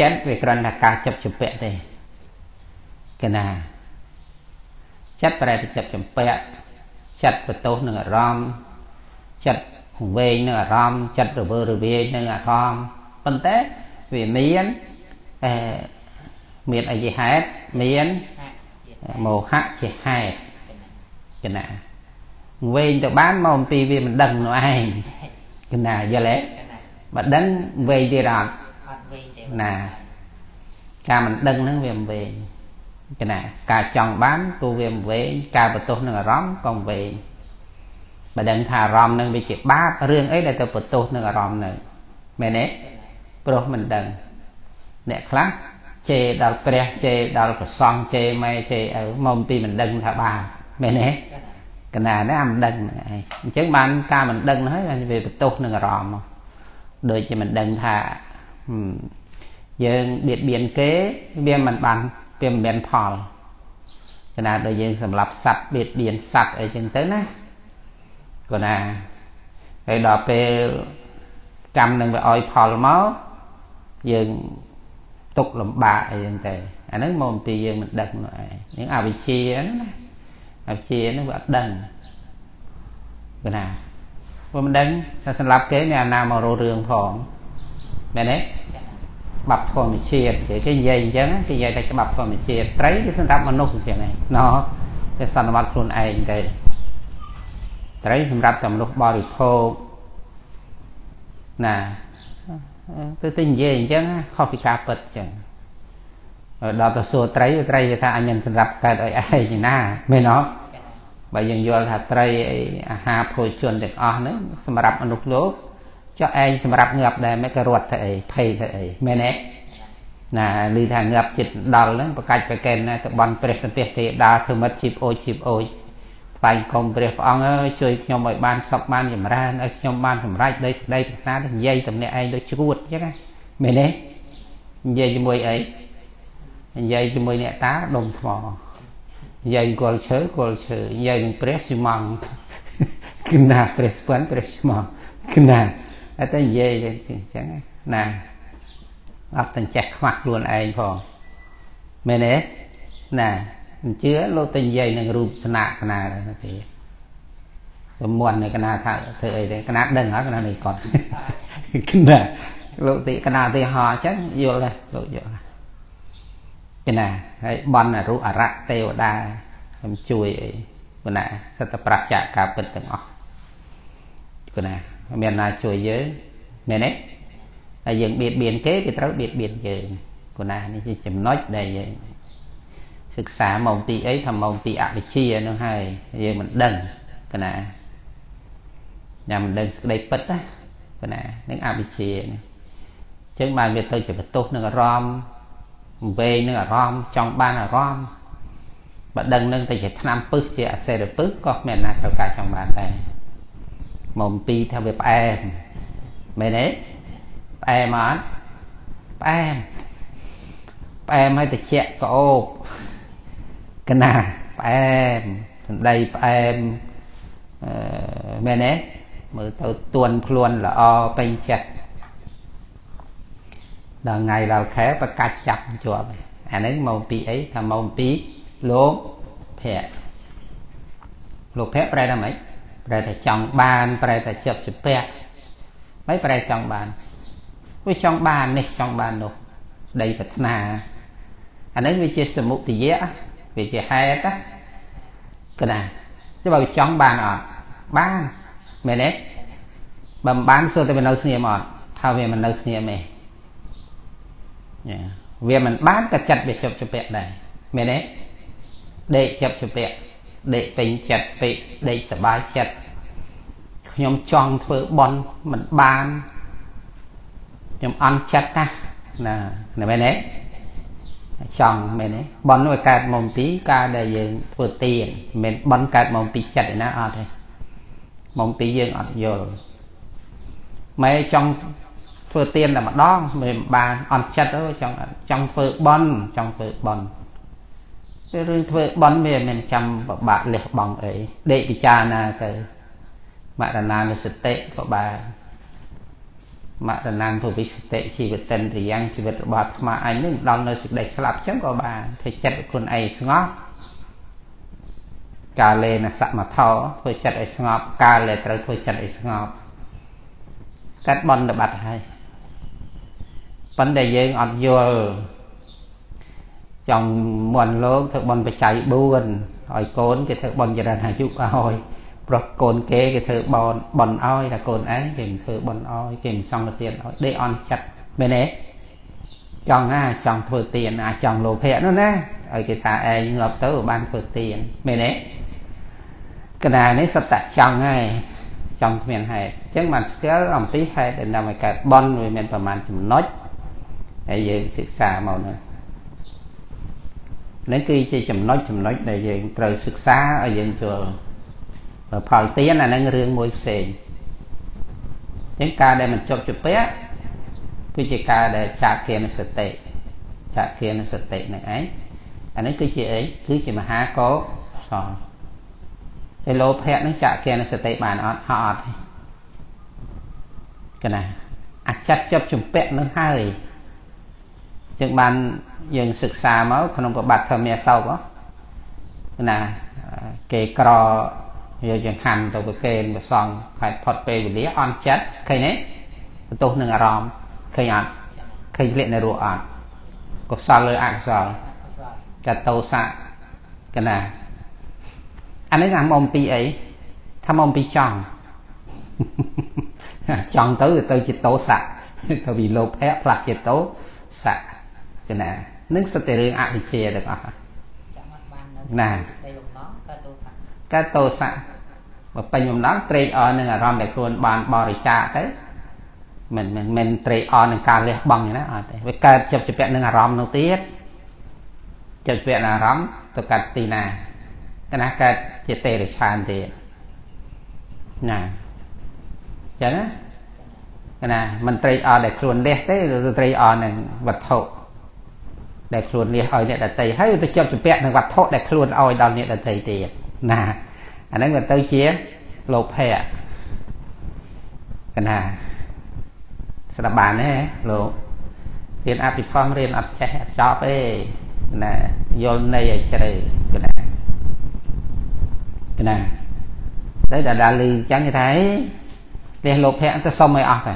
ចិត្តវាគ្រាន់តែការចាប់ចម្ពាក់ទេកណាចិត្តប្រែទៅចាប់ចម្ពាក់ចិត្តបន្ទោសនឹងអារម្មណ៍ចិត្តវែងនឹងអារម្មណ៍ចិត្តរវើរវាយនឹងអារម្មណ៍ប៉ុន្តែវាមានអឺមានអីជាហេតុមានមោហៈជាហេតុកណាវែងទៅបានមកអំពីវាមិនដឹងនោះឯងកណាយល់ទេបើដឹងវែងទៀតអត់អត់វែងទេ ណាការមិនដឹងហ្នឹងវាមិនវែងកណាការចង់បានគូវាមិនវែងការបន្ទោសនឹងអារម្មណ៍ក៏មិនវែងបើដឹងថាអារម្មណ៍នឹងវាជាបាបរឿងអីដែលទៅបន្ទោសនឹងអារម្មណ៍នឹងមែនទេព្រោះមិនដឹងអ្នកខ្លះជេរដល់ព្រះជេរដល់ប្រសង់ជេរម៉ែជេរឪមកពីមិនដឹងថាបាបមែនទេកណានេះអាមិនដឹងហ្នឹងឯងអញ្ចឹងបានការមិនដឹងហើយវាបន្ទោសនឹងអារម្មណ៍ដូចជាមិនដឹងថា យើងបៀតបៀនគេវាមិនបានវាមិនមានផលកណាដូចយើងសម្រាប់សัตว์បៀតបៀនសัตว์អីចឹងទៅណាកណាហើយដល់ពេលកម្មនឹងវាឲ្យផលមកយើងទុកលំបាកអីចឹងទៅអាហ្នឹងមកអំពីយើងមិនដឹងនោះឯងនឹងអវិជ្ជាណាអវិជ្ជាហ្នឹងវាអត់ដឹងកណាព្រោះមិនដឹងថាសម្រាប់គេមានអាណាមករករឿងផងមែនទេ ច្បាប់ធម្មជាតិគេនិយាយអញ្ចឹងគេនិយាយថាច្បាប់ធម្មជាតិត្រីគឺសម្រាប់មនុស្សអញ្ចឹងឯងណោះគេសន្មត់ខ្លួនឯងទៅត្រីសម្រាប់តែមនុស្សបរិភោគណាទៅទៅនិយាយអញ្ចឹងខុសពីការពិតអញ្ចឹងដល់ទៅសួរត្រីត្រីថាអញមិនសម្រាប់កើតឲ្យឯងណាមែនអត់បើយើងយល់ថាត្រីអាហារភោជនទាំងអស់ហ្នឹងសម្រាប់មនុស្សលោក ចុះឯងសម្រាប់ងាប់ដែរមិនក៏រត់ទៅអីភ័យទៅអីមែនទេណាឮថាងាប់ចិត្តដល់ហ្នឹងប្រកាច់ប្រកែនណាទៅបន់ព្រះសម្ភារទេដាធ្វើមិត្តជីបអូចជីបអូចថ្វាយគុំព្រះព្រះអង្គអើយជួយខ្ញុំឲ្យបានសុខបានចម្រើនឲ្យខ្ញុំបានសម្រេចដោយសេចក្តីប្រាថ្នានិយាយតំណាក់ឯងដូចជ្រួតអញ្ចឹងណាមែនទេនិយាយជាមួយអីនិយាយជាមួយអ្នកតាដុំថ្មនិយាយគល់ឈើគល់ឈើនិយាយនឹងព្រះស៊ីម៉ងគណាព្រះស្ពាន់ព្រះស្មងគណាអ ត់តែនិយាយអញ្ចឹងណាអត់តែចេះខ្វះខ្លួនឯងផងមែនទេណាអញ្ជើលោកទៅនិយាយនឹងរូបស្នាក់កណាទេប្រមន់នៅកណាថាធ្វើអីទេកណាដឹងហើយកណានេះគាត់កណាលោកទីកណាទីហោអញ្ចឹងយល់ដែរលោកយល់កណាហើយបនអរុអរៈទេវតាខ្ញុំជួយអីកណាសិតប្រច្ចការពិតទាំងអស់កណា មានណាជួយយើងមែនទេហើយយើងបៀតបៀនគេគេត្រូវបៀតបៀនយើងគណានេះជាចំណុចដែលយើងសិក្សាមកពីអីថាមកពីអវិជ្ជានោះហើយយើងមិនដឹងគណាញ៉ាំមិនដឹងស្ដីពិតណាគណានឹងអវិជ្ជានេះអញ្ចឹងបានវាទៅជាបន្ទោសនឹងអារម្មណ៍វែងនឹងអារម្មណ៍ចង់បានអារម្មណ៍បើដឹងនឹងទៅជាឆ្នាំពឹសជាអសេរពឹសក៏គ្មានណាត្រូវការចង់បានដែរ មកអំពីថាវាផ្អែមមែនទេផ្អែមអត់ផ្អែមផ្អែមហើយត្រជាក់ក្អូបកណាផ្អែមសំដីផ្អែមអឺមែនទេមើលទៅទួនខ្លួនល្អពេញចិត្តដល់ថ្ងៃដល់ខែប្រកាច់ចាប់ជាប់អានេះមកពីអីថាមកពីលោកភៈលោកភៈប្រែថាម៉េច ប្រែថាចង់បាន ប្រែថាចិត្តជាពាក់ហើយប្រែចង់បានវាចង់បាននេះចង់បាននោះដីប្រាថ្នាអានេះវាជាសមុទយៈវាជាហេតុណាកណាតែបើវាចង់បានអត់បានមែនទេបើមិនបានសួរតែវានៅស្ងៀមអត់ថាវាមិននៅស្ងៀមទេវាមិនបានក៏ចិត្តវាជប់ជពាក់ដែរមែនទេដេកជប់ជពាក់ ដេកពេញចិត្តពេកដេកសบายចិត្តខ្ញុំចង់ធ្វើបន់មិនបានខ្ញុំអន់ចិត្តណាណាមែនទេចង់មែនទេបន់នោះកើតមកពីការដែលយើងធ្វើទៀនមិនបន់កើតមកពីចិត្តឯណាអត់ទេមកពីយើងអត់យល់ម៉ែចង់ធ្វើទៀនតែម្ដងមិនបានអន់ចិត្តទៅចង់ចង់ធ្វើបន់ចង់ធ្វើបន់ពេល រឿងធ្វើបន់វាមិនចាំពិបាកលះបង់អីដេកពិចារណាទៅមរណានុសតិក៏បានមរណងភវិសតិជីវិតិនទៅយ៉ាងជីវិតរបស់អាត្មាអញនឹងដល់នៅសេចក្តីស្លាប់ចឹងក៏បានធ្វើចិត្តខ្លួនឯងស្ងប់កាលេនសមថោធ្វើចិត្តឲ្យស្ងប់កាលេត្រូវធ្វើចិត្តឲ្យស្ងប់កាត់បន់តបាត់ហើយប៉ុន្តែយើងអត់យល់ ចង់មន់លោកធ្វើបន់បច្ច័យ4ឲ្យកូនគេធ្វើបន់ចរិតអាយុឲ្យប្រុសកូនគេគេធ្វើបនបនឲ្យតែកូនឯងគេមិនធ្វើបនឲ្យគេមិនសង់ទៅទៀតឲ្យដេកអន់ចិត្តមែនទេចង់ណាចង់ធ្វើទៀនអាចង់លោភៈនោះណាឲ្យគេថាឯងងាប់ទៅបានធ្វើទៀនមែនទេកណានេះសតចង់ហើយចង់គ្មានហេតុអញ្ចឹងបានស្គាល់អំពីហេតុដែលនាំឲ្យកើតបនវាមានប្រមាណចំណុចហើយយើងសិក្សាមកនោះ នេះគឺជាចំណុចចំណុចដែលយើងត្រូវសិក្សាឲ្យយើងយល់ផលទានអានឹងរឿងមួយផ្សេងអញ្ចឹងការដែលមិនចប់ជពាក់គឺជាការដែលចាកគានសតិចាកគានសតិនឹងឯងអានេះគឺជាអីគឺជាមហាកុសលហើយលោភៈនឹងចាកគានសតិបានអត់ហត់អត់កណាអាចាត់ចប់ជំពាក់នឹងហើយចឹងបាន យើងសិក្សាមកក្នុងប្របាត់ធម្មាសោកណាគេក្រយកចង្ហាន់ទៅប្រគេនព្រះសង្ឃខែផុតពេលវេលាអន់ចិត្តឃើញទេបន្ទោសនឹងអារម្មណ៍ឃើញអត់ឃើញធ្លាក់នៅរស់អត់កុសលឬអកុសលកតោសៈកណាអានេះថាមកអំពីអីថាមកអំពីចង់ចង់ទៅទៅជាតោសៈទៅពីលោភៈផ្លាស់ជាតោសៈកណា នឹងសិតតែរឿងអវិជ្ជាទាំងអស់ណាកតោសៈបើពេញបំណងត្រេកអរនឹងអារម្មណ៍ដែលខ្លួនបានបរិច្ចាគទៅមិនមិនមិនត្រេកអរនឹងការលះបង់ណាអត់ទេវាកើតចិត្តជាពាក់នឹងអារម្មណ៍នោះទៀតចិត្តពាក់អារម្មណ៍ទៅកាត់ទីណាកណាកើតជាទេរឆានទៀតណាចឹងណាកណាមិនត្រេកអរដែលខ្លួនលះទេគឺត្រេកអរនឹងវត្ថុ ដែលខ្លួនលះឲ្យអ្នកដតីហើយទៅជាប់ជាពាក់នឹងវត្ថុដែលខ្លួនឲ្យដល់អ្នកដតីទៀតណាអាហ្នឹងវាទៅជាលោភៈកណាស្ដាប់បានទេលោករៀនអភិធម្មរៀនអត់ចេះអត់ចប់ទេណាយល់ន័យឲ្យជ្រៅកណាកណាទៅដល់ដាលីចឹងគេថាលះលោភៈទៅសុំឲ្យអស់ទៅ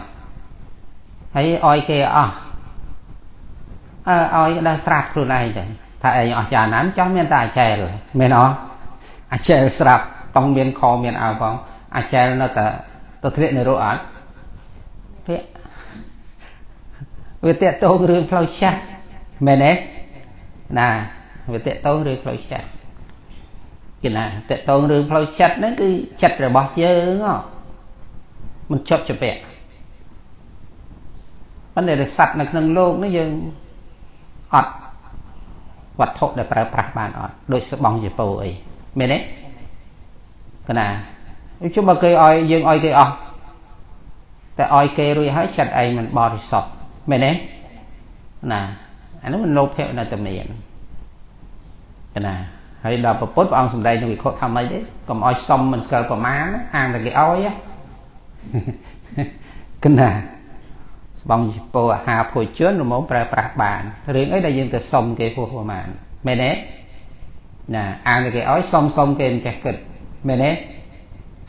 ហើយឲ្យគេអស់អើ ឲ្យដល់ស្រាប់ខ្លួនឯងទៅថាឯងអស់ចាណានចង់មានតែអាចែលមែនអត់អាចែលស្រាប់តង់មានខមានអើផងអាចែលនៅតែទៅធ្លាក់នៅរកអត់ធ្លាក់វាតេតោរឿងផ្លូវចិត្តមែនទេណាវាតេតោរឿងផ្លូវចិត្តគេណាតេតោរឿងផ្លូវចិត្តហ្នឹងគឺចិត្តរបស់យើងមិនជាប់ជាពាក់ប៉ុន្តែសត្វនៅក្នុងโลกនេះយើង អត់វត្ថុដែលប្រើប្រាស់បានអត់ដូចស្បង់ជាពោអីមែនទេកណាជុំបើគេឲ្យយើងឲ្យគេអស់តែឲ្យគេរួចហើយចិត្តឯងមិនបរិសុទ្ធមែនទេណាអានោះមិនលោភៈនៅតែមានកណាហើយដល់ប្រពុតព្រះអង្គសម្ដែងក្នុងវិខថាម៉េចទេកុំឲ្យសុំមិនស្គាល់ប្រមាណអាងតែគេឲ្យកណា ស្បង់ជីពោអាហារភោជនរមងប្រើប្រាស់បានរឿងអីដែលយើងទៅសុំគេពោះប្រមាណមែនទេណាអាងតែគេឲ្យសុំសុំគេមិនចេះគិតមែនទេ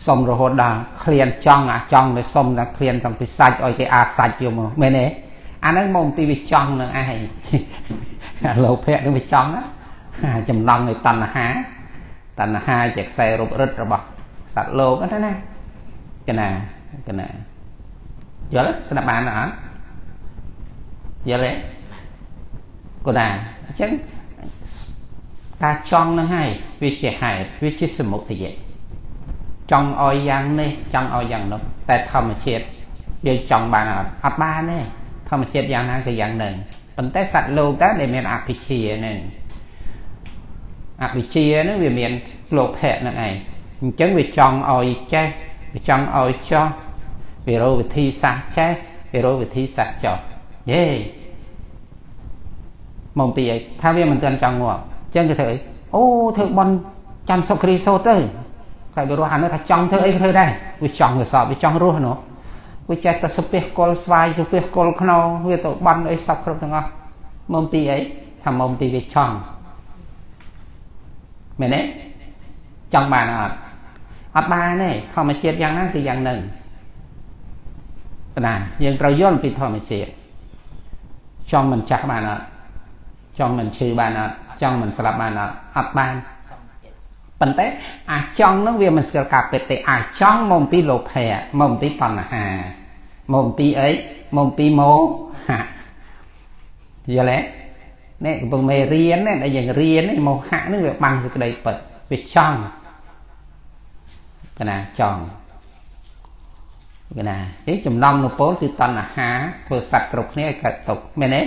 សុំរហូតដល់ឃ្លានចង់អាចង់ទៅសុំតែឃ្លានទាំងពីសាច់ឲ្យគេអាសាច់យកមកមែនទេអាហ្នឹងមកពីវាចង់នឹងឯងលោភៈនឹងវាចង់ណាចំណង់នៃតណ្ហាតណ្ហាជាខ្សែរូបរិទ្ធរបស់សត្វលោកហ្នឹងណាកណាកណា យល់ស្ដាប់បានអត់យល់ទេកណាអញ្ចឹងការចង់នឹងហើយវាជាហេតុវាជាសមុទយៈចង់ឲ្យយ៉ាងនេះចង់ឲ្យយ៉ាងនោះតែធម្មជាតិយើងចង់បានអត់អត់បានទេធម្មជាតិយ៉ាងណាក៏យ៉ាងនឹងប៉ុន្តែសត្វលោកដែរដែលមានអភិជានឹងអភិជានឹងវាមានលោភៈនឹងឯងអញ្ចឹងវាចង់ឲ្យចេះវាចង់ឲ្យចោះ វារកវិធីសាស្ត្រចេះវារកវិធីសាស្ត្រចោះយេមកពីអីថាវាមិនទាន់ចង់ងាប់អញ្ចឹងគេធ្វើអីអូធ្វើបន់ច័ន្ទសុគ្រីសោតទៅតែវារស់អានោះថាចង់ធ្វើអីក៏ធ្វើដែរវាចង់វាសອບវាចង់រស់នោះវាចេះតែសុភះកុលស្វាយសុភះកុលខ្នោវាទៅបន់អីសពគ្រប់ទាំងអស់មុំពីអីថាមុំពីវាចង់មែនទេចង់បានអត់អត់បានទេធម្មជាតិយ៉ាងណាគឺយ៉ាងហ្នឹង ណាយើងត្រូវយល់ពីធម្មជាតិចង់មិនចាស់បានអត់ចង់មិនឈឺបានអត់ចង់មិនស្លាប់បានអត់អត់បានប៉ុន្តែអាចង់នឹងវាមិនស្គាល់ការពិតទេអាចង់មកពីលោភៈមកពីបញ្ហាមកពីអីមកពីមោហៈយល់ទេនេះកំពុងមេរៀនណាដែលយើងរៀននេះមោហៈនេះវាបាំងសេចក្តីពិតវាចង់កណាចង់ កណាទេចំណងនៅពលគឺតណ្ហាធ្វើសត្វគ្រប់គ្នាឲ្យកើតទុកមែនទេ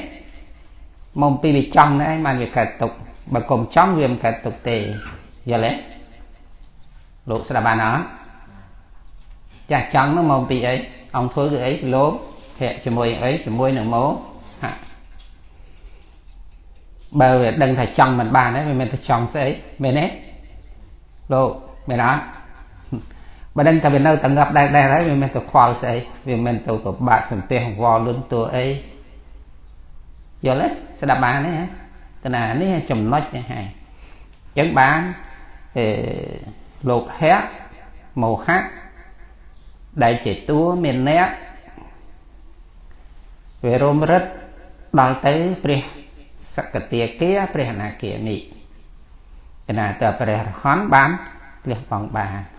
មកពីវាចង់ដែរបានវាកើតទុកបើកុំចង់វាមិនកើតទុកទេយល់ទេលោកស្ដាប់បានអត់ចាស់ចង់នោះមកពីអីអង្គធ្វើគឺអីលោកភ័ក្រជាមួយអីជាមួយនឹងម៉ោហៈបើវាដឹងថាចង់មិនបានទេវាមិនទៅចង់ស្អីមែនទេលោកមែនអត់ បើដឹងថាវានៅតែងាប់ដែរដែរហើយវាមិនទៅខ្វល់ស្អីវាមិនទៅទៅបាក់សន្ទះវល់លុនតួអីយល់ទេស្ដាប់បានទេហ៎កណានេះចំណុចនេះហើយអញ្ចឹងបានអឺលោកហៈមោហៈដែលជាតួមានអ្នកវារមរិទ្ធដល់ទៅព្រះសកតាគាព្រះអនាគាមិកណាតើព្រះរហន្តបានលះបង់បាន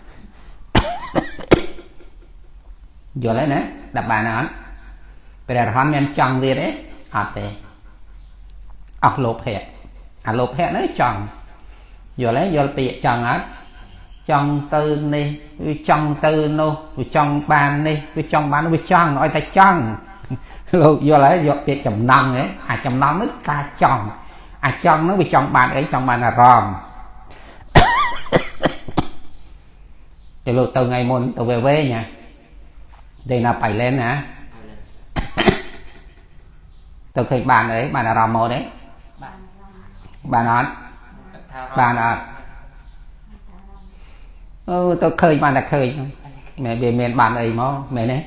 យល់ហើយណាដាក់បានអត់ព្រះរហន្តមានចង់ទៀតទេអត់ទេអស់លោភៈអាលោភៈហ្នឹងចង់យល់ហើយយល់ពាក្យចង់អត់ចង់ទៅនេះវាចង់ទៅនោះវាចង់បាននេះវាចង់បានវាចង់ឲ្យតែចង់លោកយល់ហើយយកពាក្យចំណងហ៎អាចំណងនោះការចង់អាចង់នោះវាចង់បានអីចង់បានអារម្មណ៍ទៅលោកទៅថ្ងៃមុនទៅវេវេណា ទេណាបៃឡែនណាទៅឃើញបានអីបានអារម្មណ៍មកទេបានអត់បានអត់អូទៅឃើញបានតែឃើញមែនវាមានបានអីមកមែនទេ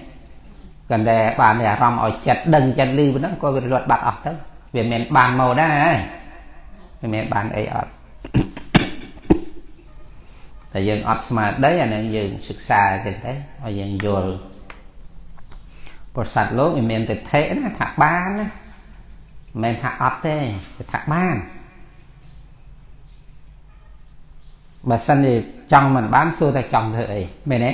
កាន់តែបានតែអារម្មណ៍ឲ្យចិត្តដឹងចិត្តលឺប៉ុណ្ណឹងក៏វារត់បាត់អស់ទៅវាមានបានមកដែរវាមានបានអីអត់តែយើងអត់ស្មារតីអានឹងយើងសិក្សាទៅទៅឲ្យយើងយល់ ប្រសាទលោកវាមានទិដ្ឋិណាថាបានណាមិនមែនថាអត់ទេគឺថាបានបើសិនជាចង់មិនបានសួរតែចង់ធ្វើអីមែនទេ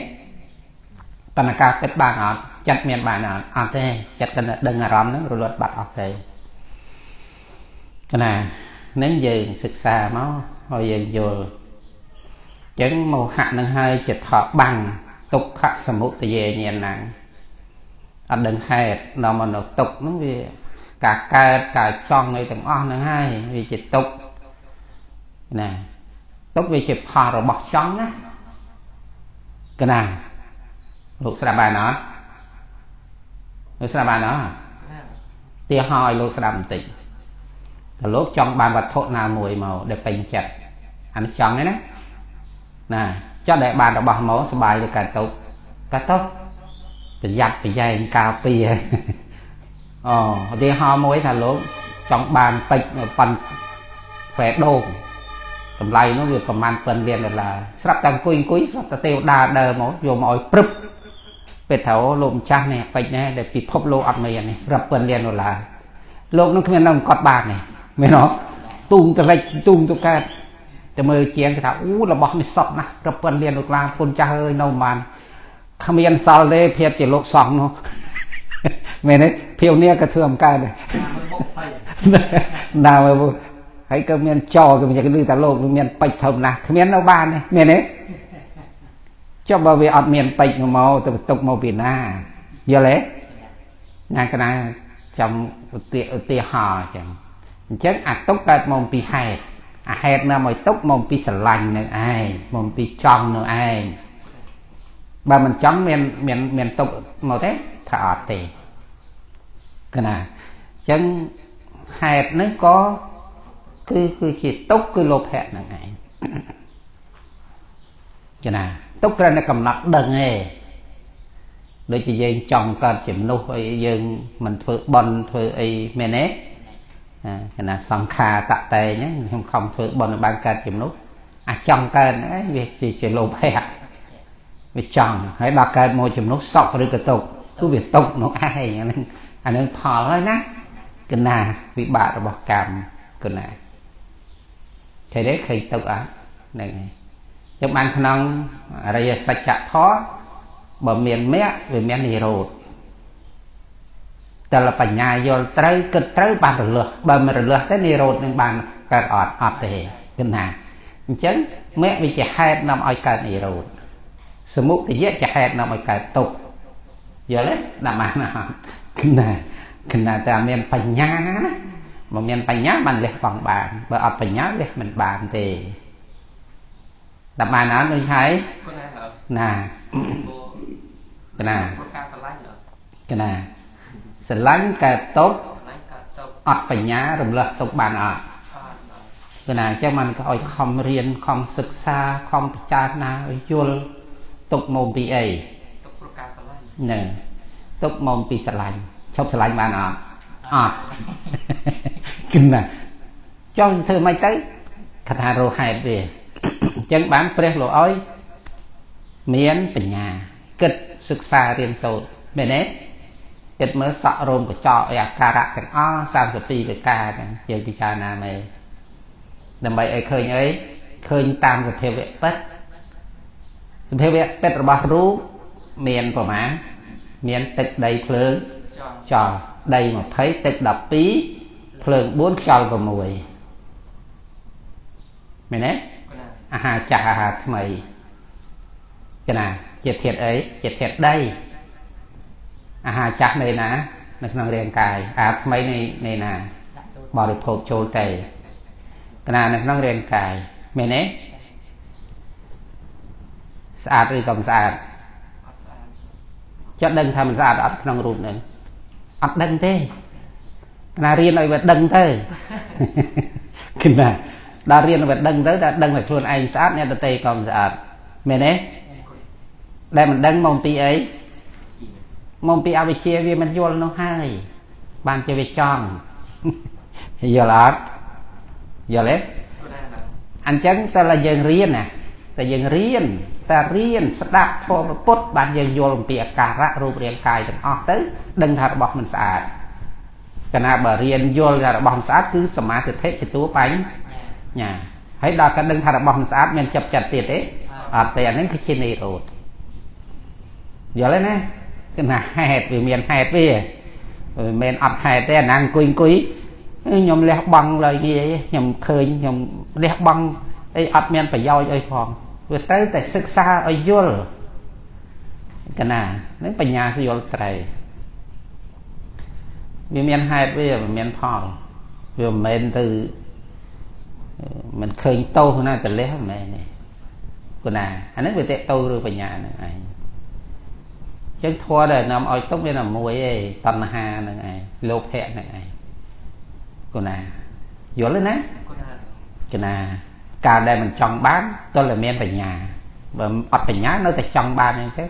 តណ្ហាគិតបានអត់ចិត្តមានបានអត់អត់ទេចិត្តគិតដឹងអារម្មណ៍ហ្នឹងរលត់បាត់អស់ទេកណានឹងយើងសិក្សាមកហើយយើងយល់ចឹងមោហៈនឹងហើយជាថតបាំងទុក្ខសមុទយញ្ញាណង អត់ដឹងហេតុនាំមកនៅទុក្ខហ្នឹងវាការកើតការចង់អីទាំងអស់ហ្នឹងហើយវាជាទុក្ខណាទុកវាជាផលរបស់ចង់ណាកណាលោកស្ដាប់បានអត់លោកស្ដាប់បានអត់ទាហោឲ្យលោកស្ដាប់បន្តិចតើលោកចង់បានវត្ថុណាមួយមកដែលពេញចិត្តអានេះចង់ទេណាណាចង់ដែលបានរបស់មកសុបាយទៅកាត់ទុកកាត់ទុក ប្រយ័ត្នប្រយែងការពារអូឧទាហរណ៍មួយថាលោកចង់បានពេជ្រប៉ុនផ្លែដូងតម្លៃនោះវាប្រហែលប៉ុនលានដុល្លារស្រាប់តែអង្គុយអង្គុយស្រាប់តែទេវតាដើរមកយកមកឲ្យព្រឹបពេលត្រូវលោកម្ចាស់នេះពេជ្រនេះដែលពិភពលោកអត់មាននេះរាប់ប៉ុនលានដុល្លារលោកនឹងគ្មាននៅកត់បាននេះមែនអត់ទូងតលិចទូងទៅកើតតែមើលជាងគេថាអូរបស់នេះសក់ណាស់រាប់ប៉ុនលានដុល្លារពុនចាស់អើយនៅប្រហែល គ្មានសល់ទេភាពជាលោកសង្ឃនោះមែនទេភៀវនេះក៏ធ្វើអំកើតដែរណាមើលហើយក៏មានចក៏មានគឺថាលោកមានពេជ្រធំណាស់គ្មាននៅបានទេមានទេចុះបើវាអត់មានពេជ្រមកទៅបន្ទុកមកពីណាយល់ទេណាកណាចាំឧទាឧទាហរណ៍ចឹងអញ្ចឹងអាទុកកើតមកពីហេតុអាហេតុណាមកទុកមកពីស្រឡាញ់នឹងឯងមកពីចង់នឹងឯង បើមិនចង់មានមានមានទុកមកទេថាអត់ទេកណាអញ្ចឹងហេតុនេះក៏គឺគឺជាទុកគឺលោភៈហ្នឹងឯងចាណាទុកគ្រាន់តែកំណត់ដឹងទេដូចជាយើងចង់កើតជាមនុស្សអីយើងមិនធ្វើបន់ធ្វើអីមែនទេគណៈសង្ខារតតែងខ្ញុំខំធ្វើបន់បានកើតជាមនុស្សអាចចង់កើតហ្នឹងវាជាជាលោភៈ វាចង់ហើយដល់កើតមកជំនុះសក់ឬក៏ទុកគឺវាទុកនោះឯងអាហ្នឹងអាហ្នឹងផលហើយណាកណាវិបាករបស់កម្មកណាឃើញទេឃើញទុកអត់ហ្នឹងហើយចឹងបានក្នុងអរិយសច្ចធម៌បើមានមគ្គវាមាននិរោធតែលបញ្ញាយល់ត្រូវគិតត្រូវបានរលឹះបើមិនរលឹះទេនិរោធនឹងបានកើតអត់អត់ទេគណាអញ្ចឹងមគ្គវាជាហេតុនាំឲ្យកើតនិរោធ សមុទយៈជាហេតុនាំឲ្យកើតទុក្ខយល់ទេដាក់បានណាគណាគណាតែមានបញ្ញាណាបើមានបញ្ញាបានលះបង់បានបើអត់បញ្ញាលះមិនបានទេដាក់បានអត់ដូចហើយណាកណាកណាស្រឡាញ់កើតទុកអត់បញ្ញារំលឹកទុកបានអត់កណាអញ្ចឹងมันក៏ឲ្យខំរៀនខំសិក្សាខំពិចារណាឲ្យយល់ ទុកមកពីអីទុកប្រការស្រឡាញ់ណែទុកមកពីស្រឡាញ់ឈប់ស្រឡាញ់បានអត់អត់គិនណាចង់ធ្វើមិនទៅកថារហេតុវាអញ្ចឹងបានព្រះលោកឲ្យមានបញ្ញាគិតសិក្សារៀនសូត្រមែនទេគិតមើលសក់រោមកញ្ចក់ឲ្យអាការៈទាំងអស់32ប្រការហ្នឹងយើងពិចារណាមើលដើម្បីឲ្យឃើញអីឃើញតាមសភាវៈពិត សភាវៈពិតរបស់រូបមានប្រមាណមានទឹកដីភ្លើងចោលដី20ទឹក12ភ្លើង4ខ្យល់6មែនទេអាហារចាស់អាហារថ្មីកណាជាធាតុអីជាធាតុដីអាហារចាស់នៅណា នៅក្នុងរាងកាយអាហារថ្មីនៃនៃណាបរិភោគចូលទៅកណានៅក្នុងរាងកាយមែនទេ ស្អាតឬក៏មិនស្អាតចិត្តដឹងថាមិនស្អាតអត់ក្នុងរូបនឹងអត់ដឹងទេណារៀនឲ្យវាដឹងទៅគណាដល់រៀនឲ្យវាដឹងទៅតែដឹងតែខ្លួនឯងស្អាតអ្នកដទៃក៏មិនស្អាតមែនទេដែលមិនដឹងមកពីអីមកពីអវិជ្ជាវាមិនយល់នោះហើយបានជាវាចង់យល់អត់យល់ទេអញ្ចឹងតែ là យើងរៀនណា តែយើងរៀនតែរៀនស្ដាប់ធម៌ពុទ្ធបានយើងយល់អំពីអាការៈរូបរាងកាយទាំងអស់ទៅដឹងថារបស់មិនស្អាតកាលណាបើរៀនយល់ថារបស់មិនស្អាតគឺសមាធិធិជាតួបញ្ញាហើយដល់គាត់ដឹងថារបស់មិនស្អាតមានចាប់ចិត្តទៀតទេអត់ទេអានេះគឺជានិរោធយល់ទេណាគឺថាហេតុវាមានហេតុវាមិនមែនអត់ហេតុទេអាណាអង្គុយអង្គុយខ្ញុំលះបង់ឡើយងាយខ្ញុំឃើញខ្ញុំលះបង់ អីអត់មានប្រយោជន៍អីផងវាត្រូវតែសិក្សាឲ្យយល់កណានឹងបញ្ញាយល់ត្រូវវាមានហេតុវាមិនមានផលវាមិនមែនទៅមិនឃើញតោសណាតលះមិនមែនទេគណាអានេះវាតេតោឬបញ្ញាហ្នឹងឯងចឹងធัวដែលនាំឲ្យទុកមានតែមួយឯងតណ្ហាហ្នឹងឯងលោភៈហ្នឹងឯងគណាយល់ទេណាគណា ការដែលមិនចង់បានទល់តែមានបញ្ញាបើអត់បញ្ញានៅតែចង់បានអញ្ចឹង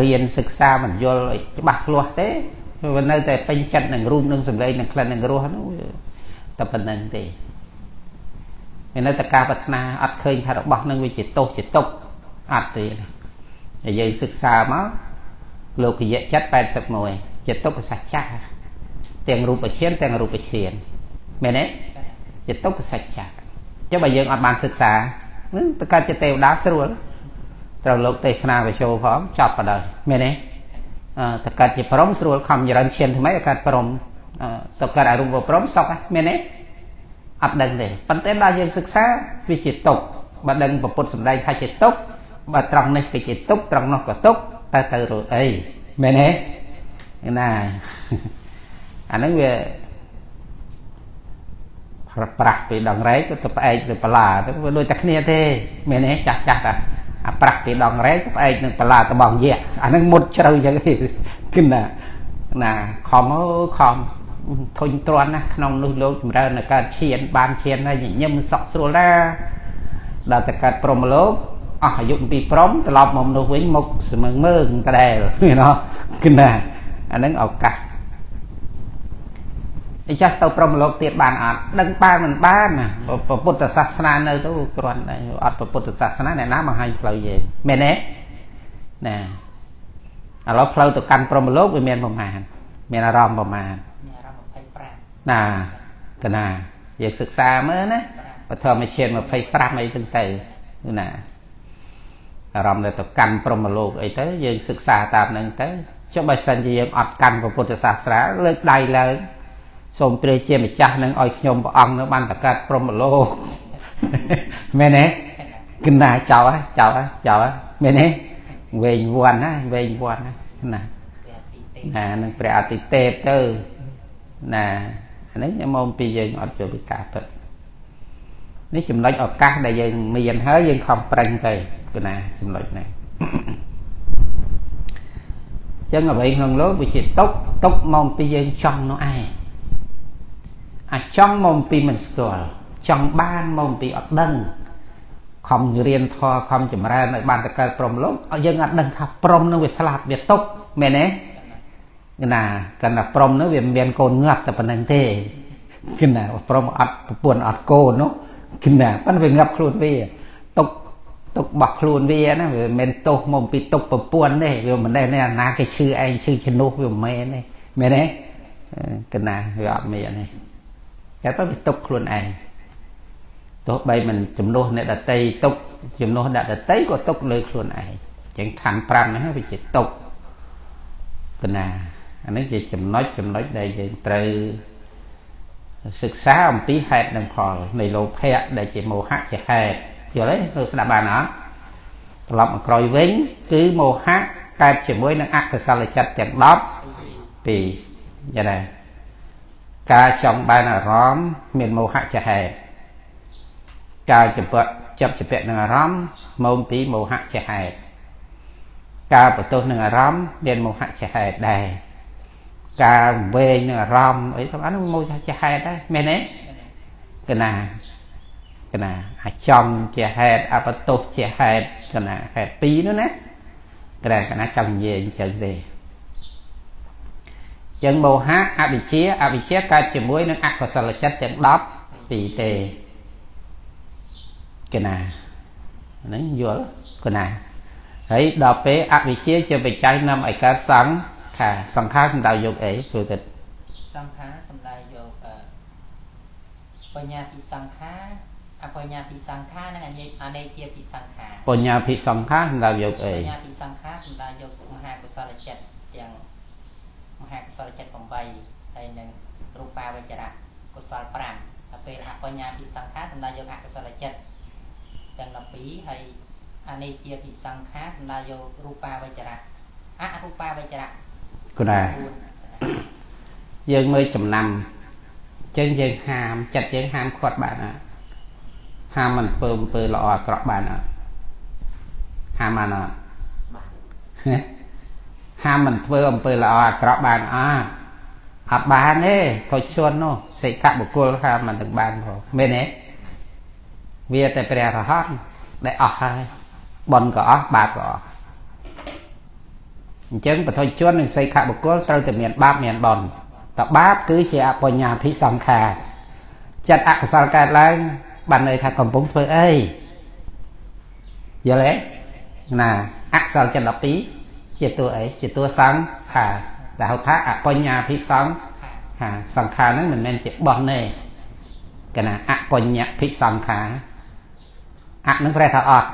រៀនសិក្សាមិនយល់ឲ្យច្បាស់លាស់ទេវានៅតែពេញចិត្តនឹងរូបនឹងសម្លេងនឹងក្លិននឹងរសហ្នឹងតែប៉ុណ្្នឹងទេវានៅតែការប្រាថ្នាអត់ឃើញថារបស់នឹងវាជាទោសជាទុកអត់ទេហើយយើងសិក្សាមកលោកយៈចិត្ត81ជាទុក្ខសច្ចៈទាំងរូបឈានទាំងរូបឈានមែនទេជាទុក្ខសច្ចៈចុះបើយើងអត់បានសិក្សាទៅកើតជាទេវតាស្រួលត្រូវលោកទេសនាវិជោផងចប់បដ ாய் មែនទេទៅកើតជាព្រមស្រួលខំចរិនឈានថ្មីទៅកើតព្រមទៅកើតអរូបព្រមសុខមែនទេអត់ដឹងទេប៉ុន្តែដល់យើងសិក្សាវាជាទុកបើដឹងពពុទ្ធសម្ដែងថាជាទុកបើត្រង់នេះក៏ជាទុកត្រង់នោះក៏ទុកតើទៅរត់អីមែនទេណាអាហ្នឹងវា ប្រាស់ពីដងរែកទៅផ្អែកទៅបលាទៅវាដូចតែគ្នាទេមែនទេចាស់ចាស់តាអាប្រាស់ពីដងរែកទៅផ្អែកនឹងបលាតបងយៈអាហ្នឹងមុតជ្រៅចឹងគឺណាណាខំអើខំធុញទ្រាន់ណាក្នុងនោះលោកចម្រើននៅកើតឈាន បានឈានហើយញញឹមសក់ស្រួលណាដល់តែកើតព្រមលោកអស់អាយុពីព្រមត្រឡប់មកមនុស្សវិញមកស្មឹងមើងដដែលណោះគឺណាអាហ្នឹងឱកាស អញ្ចឹងទៅព្រមលោកទៀតបានអត់ដឹងបានមិនបានណាពុទ្ធសាសនានៅទៅគ្រាន់តែអត់ពុទ្ធសាសនាអ្នកណាបង្ហាញផ្លូវយើងមែនទេណាឥឡូវផ្លូវទៅកាន់ព្រមលោកវាមានប្រមាណមានអារម្មណ៍ប្រមាណមានអារម្មណ៍25ណាកណាយើងសិក្សាមើលណាបឋមជាតិ25អីទាំងទៅណាអារម្មណ៍ដែលទៅកាន់ព្រមលោកអីទៅយើងសិក្សាតាមនឹងទៅចុះបើសិនជាយើងអត់កាន់ពុទ្ធសាសនាលើកដៃឡើង សូមព្រះជាម្ចាស់នឹងឲ្យខ្ញុំព្រះអង្គនៅបានតកាត់ព្រមលោកមែនទេគណាចោលចោលចោលមែនទេវែងវ័នណាវែងវ័នណាណានឹងព្រះអតិទេពទៅណាអានេះខ្ញុំមកពីយើងអត់ចូលពីការពិតនេះចំណុចឱកាសដែលយើងមានហើយយើងខំប្រឹងទៅគឺណាចំណុចនេះចឹងអ្វីក្នុងលោកវាជាຕົកຕົកមកពីយើងចង់នោះឯង អាចង់មកពីមិនស្គាល់ចង់បានមកពីអត់ដឹងខំរៀនធម៌ខំចម្រើនឲ្យបានតកើតព្រមលោកយើងអត់ដឹងថាព្រមនឹងវាស្លាប់វាຕົកមែនទេណាកណ្ណាព្រមនោះវាមានកូនងាត់តែប៉ុណ្្នឹងទេគណាព្រមអត់ប្រពន្ធអត់កូននោះគណាប៉ុន្តែវាងាប់ខ្លួនវាຕົកទុករបស់ខ្លួនវាណាវាមិនមែនទោសមកពីទុកប្រពន្ធទេវាមិនដែរណាគេឈឺឯងឈឺជំនួសវាមិនមែនទេមែនទេកណាវាអត់មានទេ តែទៅវាទុកខ្លួនឯងទោះបីមិនជំនួសអ្នកដតីទុកជំនួសអ្នកដតីក៏ទុកលើខ្លួនឯងចឹងខណ្ឌ5ហ្នឹងវាជាទុកកណាអានេះជាចំណុចចំណុចដែលយើងត្រូវសិក្សាអំពីហេតុនិងផលនៃលោភៈដែលជាមោហៈជាហេតុយល់ទេលោកស្ដាប់បានអត់ត្រឡប់មកក្រោយវិញគឺមោហៈកើតជាមួយនឹងអកុសលចិត្តទាំង10ពីរយល់ទេ ការចង់បានអារម្មណ៍មានមោហៈជាហេតុការចំពាក់ចាប់ជាពាក់នឹងអារម្មណ៍មកពីមោហៈជាហេតុការបន្ទោសនឹងអារម្មណ៍មានមោហៈជាហេតុដែរការវែងនឹងអារម្មណ៍អីទាំងអស់នោះមោហៈជាហេតុដែរមែនទេកណាកណាអាចង់ជាហេតុអបតុសជាហេតុកណាហេតុពីរនោះណាកណាកណាចង់និយាយអញ្ចឹងទេ ចឹងមោហៈអវិជ្ជាអវិជ្ជាកើតជាមួយនឹងអកុសលចិត្តទាំង10ពីរទេកណាហ្នឹងយល់កណាហើយដល់ពេលអវិជ្ជាជាបច្ច័យនាំឲ្យកើតសង្ខាសង្ខាសំដៅយកអីព្រោះទៅសង្ខាសំដៅយកបញ្ញាពីសង្ខាអបញ្ញាពីសង្ខានិងអនេជាពីសង្ខាបញ្ញាពីសង្ខាសំដៅយកអីបញ្ញាពីសង្ខាសំដៅយកមហាកុសលចិត្តទាំង មហាកុសលចិត្ត8ហើយនឹងរូបាវចរៈកុសល5ដល់ពេលអបញ្ញាពីសង្ខាសំដៅយកអកុសលចិត្តទាំង12ហើយអនេជាពីសង្ខាសំដៅយករូបាវចរៈអរូបាវចរៈគណាយើងមើលចំណាំចឹងយើងហាមចិត្តយើងហាមខាត់បានអត់ហាមមិនធ្វើអំពើល្អអាក្រក់បានអត់ហាមបានអត់ហា មមិនធ្វើអំពើល្អអាក្រក់បានអត់អត់បានទេខុសជន់នោះសិក្ខបុគ្គលហាមមិនទាំងបានផងមែនទេវាតែព្រះរហន្តដែលអស់ហើយបនក៏អស់បាបក៏អស់អញ្ចឹងបទជននិងសិក្ខបុគ្គលត្រូវតែមានបាបមានបនតបាបគឺជាអបញ្ញាភិសង្ខារចិត្តអកុសលកើតឡើងបានន័យថាកំពុងធ្វើអីយល់ទេណាអក្សរចិត្ត12 ជាតួអីជាតួសង្ខារដែលហៅថាអបញ្ញាភិសង្ខាសង្ខារហ្នឹងមិនមែនជាបោះទេកណាអបញ្ញាភិសង្ខារអហ្នឹងប្រែថាអត់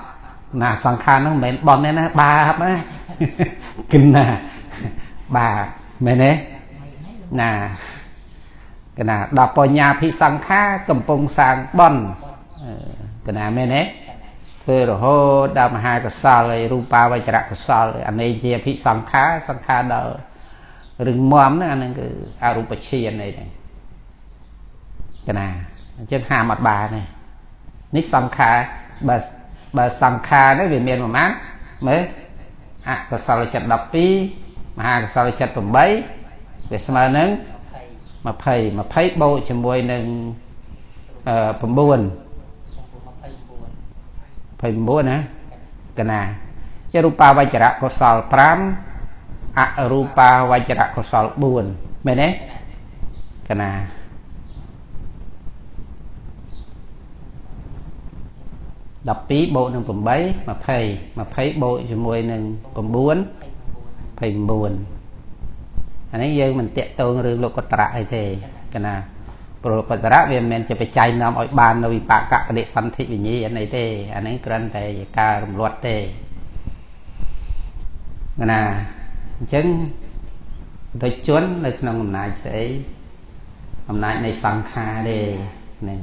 ណាសង្ខារហ្នឹងមិនមែនបោះទេណាបាបណាគិនណាបាបមែនទេណាកណាដល់បញ្ញាភិសង្ខាកំពុងសាងបនកណាមែនទេ ធ្វើរហូតដល់មហាកុសលហើយរូបាវចរៈកុសលអានេះជាភិសង្ខាសង្ខាដល់រឹងមាំហ្នឹងអាហ្នឹងគឺអរូបឈានអីហ្នឹងកណាអញ្ចឹងហាមអត់បានទេនេះសង្ខាបើបើសង្ខានេះវាមានប្រមាណមើលអកុសលចិត្ត12មហាកុសលចិត្ត8វាស្មើនឹង20 20បូកជាមួយនឹង9 29ណាកណាជារូបាវចរៈកុសល5អរូបាវចរៈកុសល4មែនទេកណា12បូកនឹង8 20 20បូកជាមួយនឹង9 29អានេះយើងមិនតាក់ទងរឿងលោកតរៈអីទេកណា ព្រោះលោកតរៈវាមិនមែនជាបច្ច័យនាំឲ្យបាននៅវិបាកកនិសន្ធិវិញ្ញាណអីទេអានេះគ្រាន់តែជាការរំលត់ទេណាអញ្ចឹងទៅជន់នៅក្នុងអំណាចស្អីអំណាចនៃសង្ខារទេនេះ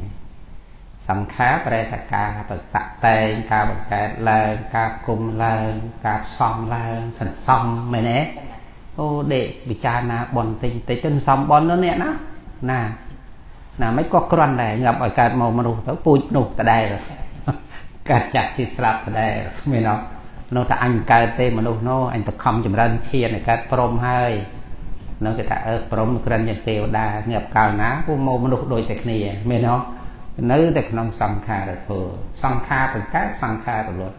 សង្ខារប្រែថាការប្រតតែងការបង្កើតឡើងការគុំឡើង ការផ្សំឡើងសន្សំមែនទេអូដេកពិចារណាបនតិចតិចទៅសំបននោះអ្នកណាណា ណាមិនក៏ក្រាន់ដែរងាប់ឲ្យកើតមកមនុស្សទៅពូជនោះដដែលកើតចាក់ជាស្លាប់ដដែលមែនអត់នោះថាអញកើតទេមនុស្សនោះអញទៅខំចម្រើនឈានឲ្យកើតព្រមហើយនោះគេថាអើព្រមក្រិនជាទេវតាងាប់កាលណាពួកមកមនុស្សដូចតែគ្នាមែនអត់នៅតែក្នុងសង្ខារធម៌សង្ខារបង្កើតសង្ខាររលត់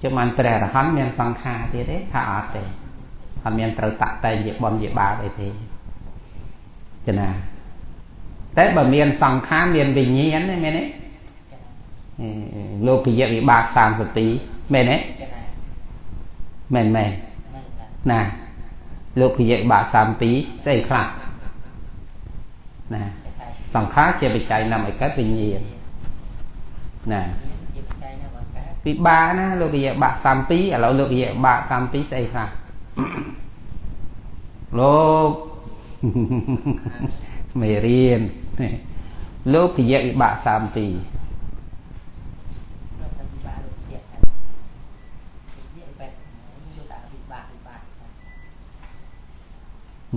ជាមិនព្រះរហន្តមានសង្ខារទៀតទេថាអត់ទេអត់មានត្រូវតាក់តែងជាបនជាបាបអីទេចំណា តែបើមាន សង្ខារមានវិញ្ញាណទេមែនទេលោកយៈវិបាក32មែនទេមែនមែនណាលោកយៈវិបាក32ស្អីខ្លះណាសង្ខារជាបច្ច័យនាំឲ្យកើតវិញ្ញាណណាពិបាកណាលោកយៈបាក់32ឥឡូវលោកយៈបាក់32ស្អីខ្លះលោកមេរៀន លោកយៈវិបាក32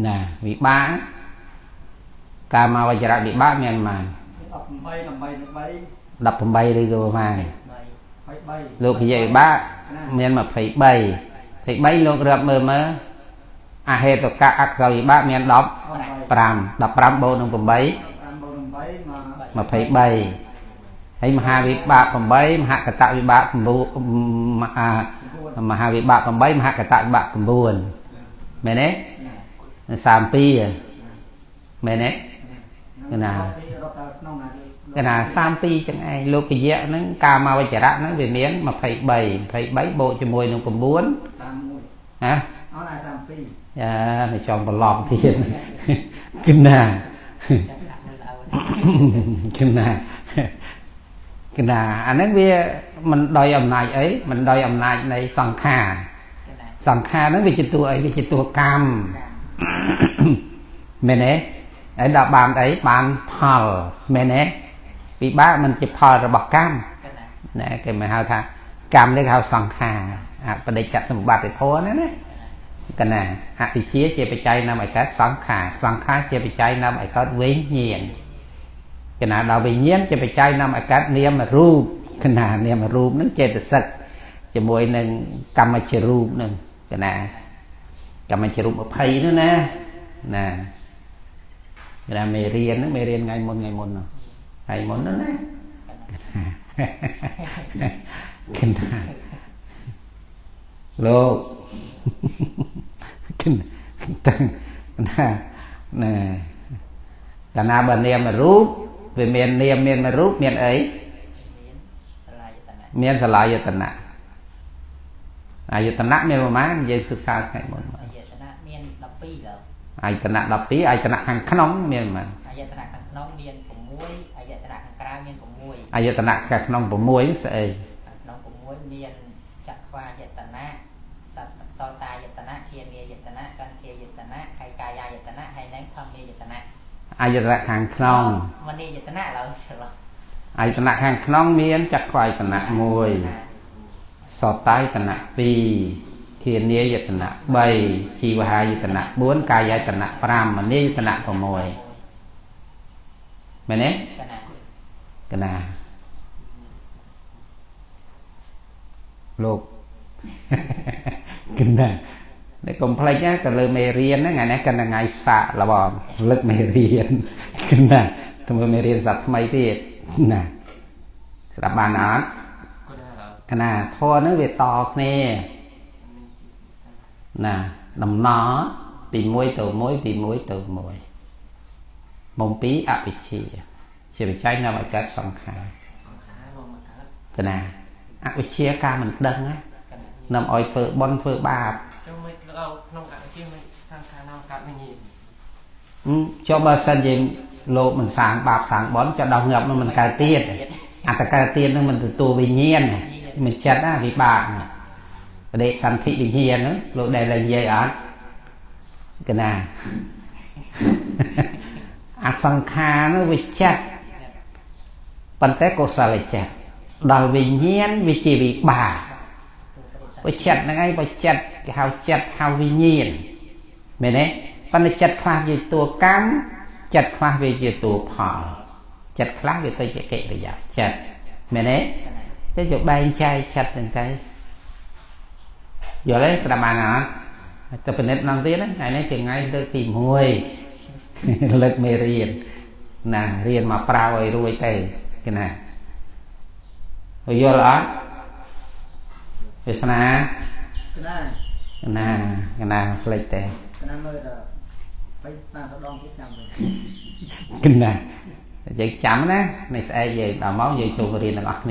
ណាវិបាកកាមវចរៈវិបាកមានប៉ុន្មាន18 18ឬក៏ប៉ុន្មានលោកគយវិបាកមាន23 23លោករាប់មើលមើលអហេតុកៈអក្សរវិបាកមាន10 5 15បូកនឹង8 23ហើយមហាវិបាក8មហកតវិបាក9មហាមហាវិបាក8មហកតវិបាក9មែនទេ32មែនទេកណាកណា32ចឹងឯងលោកពយៈហ្នឹងកាមវចរៈហ្នឹងវាមាន23 23បូកជាមួយនឹង9 31ហ៎អត់32យ៉ាមិនចង់ប្រឡំទៀតកណា កណាកណាអាហ្នឹងវាមិនដោយអំណាចអីមិនដោយអំណាចនៃសង្ខារសង្ខារហ្នឹងវាជាតួអីវាជាតួកម្មមែនទេហើយដល់បានអីបានផលមែនទេវិបាកមិនជាផលរបស់កម្មណែគេមិនហៅថាកម្មនេះគេហៅសង្ខារអបដិច្ចសម្បត្តិធម៌ណាណាកណាអវិជ្ជាជាបច្ច័យនាំឲ្យកើតសង្ខារសង្ខារជាបច្ច័យនាំឲ្យកើតវិញ្ញាណ កណាដល់វិញ្ញាណជាបច្ច័យនាំឲ្យកើតនាមរូបកណានាមរូបនឹងចេតសិកជាមួយនឹងកម្មជារូបនឹងកណាកម្មជារូប20នោះណាណាគេថាមេរៀនហ្នឹងមេរៀនថ្ងៃមុនថ្ងៃមុនហ្នឹងថ្ងៃមុនហ្នឹងណាគិនថាលោកគិនតាំងណាណែកាលណាបើនាមរូប វាមាននាមមានរូបមានអីមានសលាយតនៈអាយតនៈមានប្រមាណយើងសិក្សាថ្ងៃមុនអាយតនៈមាន12ឡើយអាយតនៈ12អាយតនៈខាងក្នុងមានប៉ុន្មានអាយតនៈខាងក្នុងមាន6អាយតនៈខាងក្រៅមាន6អាយតនៈខាងក្នុង6ស្អីខាងក្នុង6មានចក្ខវាយតនៈសត្វសោតាយតនៈជាមាយតនៈកន្ធាយតនៈហើយកាយាយតនៈហើយនឹងធម្មាយតនៈ អាយតនៈខាងក្នុងមនីយតនៈឡើយច្រឡំអាយតនៈខាងក្នុងមានចក្ខវាយតនៈ1សោតាយតនៈ2ធានាយតនៈ3ជីវហាយតនៈ4កាយតនៈ5មនីយតនៈ6មែនទេកណាលោកកណា តែកុំភ្លេចណាទៅលើមេរៀនហ្នឹងថ្ងៃនេះកណ្ដថ្ងៃសាកលបងលឹកមេរៀនកណាធ្វើមេរៀនសាថ្មីទៀតណាស្ដាប់បានអត់កកណាធរហ្នឹងវាតគ្នាណាដំណរពី1ទៅ1ពី1ទៅ1មុំពីអវិជ្ជាជាវិច័យនាំឲ្យកើតសង្ខារសង្ខារមកមកកើតកណាអវិជ្ជាការមិនដឹងណាកណ្ដាលនាំឲ្យធ្វើបន់ធ្វើបាបចុះមិនលោ កអោក្នុងអជាមិនខាងខាងនោះកាត់វិញ្ញាណហឹមចុះបើសិនជាលោកមិនសាងបាបសាងបន់ចុះដល់ងាប់នោះមិនកើតទៀតអត្តកើតទៀតនឹងមិនទទួលវិញ្ញាណមិនចិត្តណាវិបាកណាបដិសន្ធិវិញ្ញាណហ្នឹងលោកដែលនិយាយអត់កណាអសង្ខារនោះវាចិត្តប៉ុន្តែកុសលចិត្តដល់វិញ្ញាណវាជាវិបាក វាចិត្តហ្នឹងឯងវាចិត្តគេហៅចិត្តហៅវិញ្ញាណមែនទេប៉ុន្តែចិត្តខ្លះវាតួកម្មចិត្តខ្លះវាជាតួផលចិត្តខ្លះវាទៅជាកិរិយាចិត្តមែនទេទៅយកបែងចែកចិត្តហ្នឹងទៅយល់ទេស្ដាប់បានអត់ទៅពិនិត្យម្ដងទៀតណាថ្ងៃនេះជាថ្ងៃលើកទី1លើកមេរៀនណារៀនមកប្រើឲ្យរួចទៅគេណាយល់អត់ វាសនាកណាកណាកណាផ្លេចទេកណាមើលដល់បីតាមដងទៀតចាំទៅកណាយើងចាំណានេះស្អែកយើងដល់មកយើងចូលរៀនទាំងអស់គ្នា